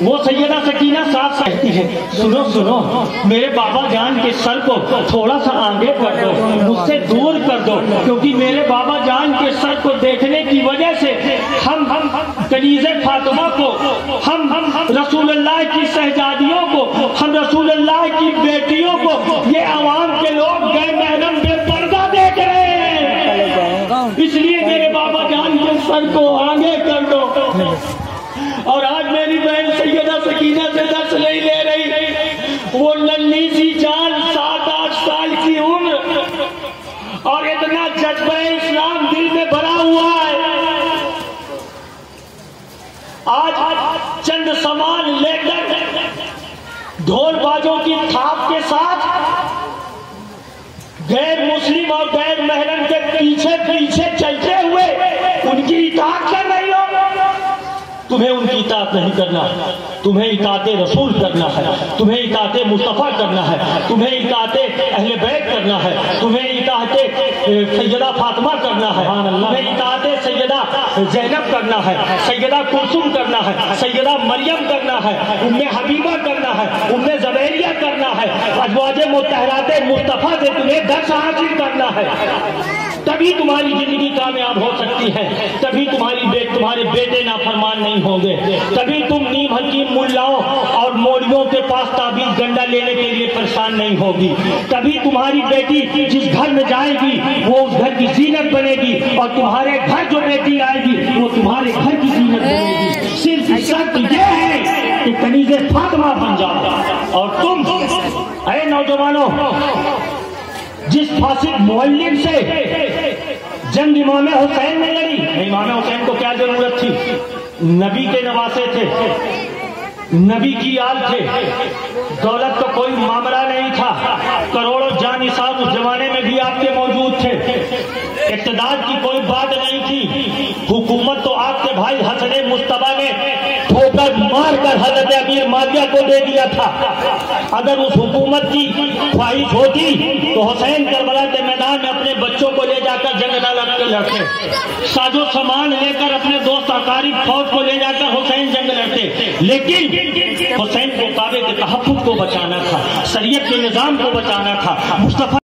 وہ سیدہ سکینہ ساتھ کہتی ہے۔ سنو سنو، میرے بابا جان کے سر کو تھوڑا سا آگے کر دو، مجھ سے دور کر دو، کیونکہ میرے بابا جان کے سر کو دیکھنے کی وجہ سے ہم ہم کنیز فاطمہ کو، ہم ہم رسول اللہ کی شہزادیوں کو، ہم رسول اللہ کی بیٹیوں کو یہ عوام کے لوگ غیر محرم بے پردہ دیکھ رہے ہیں۔ اس لیے میرے بابا جان کے سر کو آگے کر دو۔ اور آج میری بہن سیدہ سکینہ سے دس نہیں لے رہی۔ وہ ننھی سی چال سات آٹھ سال کی عمر۔ اور اتنا جذبہ اسلام دل میں بھرا ہوا ہے۔ آج چند سامان لے کر ڈھول بازوں کی تھاپ کے ساتھ غیر مسلم اور غیر محرم کے پیچھے پیچھے تمہیں ان کی اطاعت نہیں کرنا تمہیں اطاعت رسول کرنا ہے تمہیں اطاعت مصطفیٰ کرنا ہے تمہیں اطاعت اہل بیت کرنا ہے تمہیں اطاعت سیدہ فاطمہ کرنا ہے تمہیں اطاعت سیدہ زینب کرنا ہے سیدہ کلثوم کرنا ہے سیدہ مریم کرنا ہے ام حبیبہ کرنا ہے ام زبیریہ کرنا ہے ازواج متحرات مصطفیٰ سے تمہیں درس حاصل کرنا ہے تبھی تمہاری زندگی کامیاب ہو سکتی ہے۔ تبھی تمہاری بیٹ تمہارے بیٹے نافرمان نہیں ہوں گے۔ تبھی تم نیم حکیم ملاؤں اور موڑیوں کے پاس تعبیر گنڈا لینے کے لیے پریشان نہیں ہوگی۔ تبھی تمہاری بیٹی جس گھر میں جائے گی، وہ اس گھر کی زینت بنے گی اور تمہارے گھر جو بیٹی آئے گی، وہ تمہارے گھر کی زینت بنے گی۔ صرف شرط یہ ہے کہ کنیز فاطمہ بن جاؤ۔ اور تم، اے نوجوانوں جس فاسد معلم سے جنگ امام حسین نے لڑی۔ امام حسین کو کیا ضرورت تھی؟ نبی کے نواسے تھے، نبی کی آل تھے۔ دولت کا کوئی معاملہ نہیں تھا۔ کروڑوں جان صاحب اس زمانے میں بھی آپ کے موجود تھے۔ اقتدار کی کوئی بات نہیں تھی۔ حکومت تو آپ کے بھائی حسن مصطفیٰ معاویہ کو دے دیا تھا۔ اگر اس حکومت کی خواہش ہوتی تو حسین کربلا کے میدان میں اپنے بچوں کو لے جا کر جنگ نہ لڑ کے لڑتے ساز و سامان لے کر اپنے دوست اقارب فوج کو لے جا کر حسین جنگ لڑتے لیکن حسین کو کعبے کے تحفظ کو بچانا تھا، شریعت کے نظام کو بچانا تھا۔ مصطفیٰ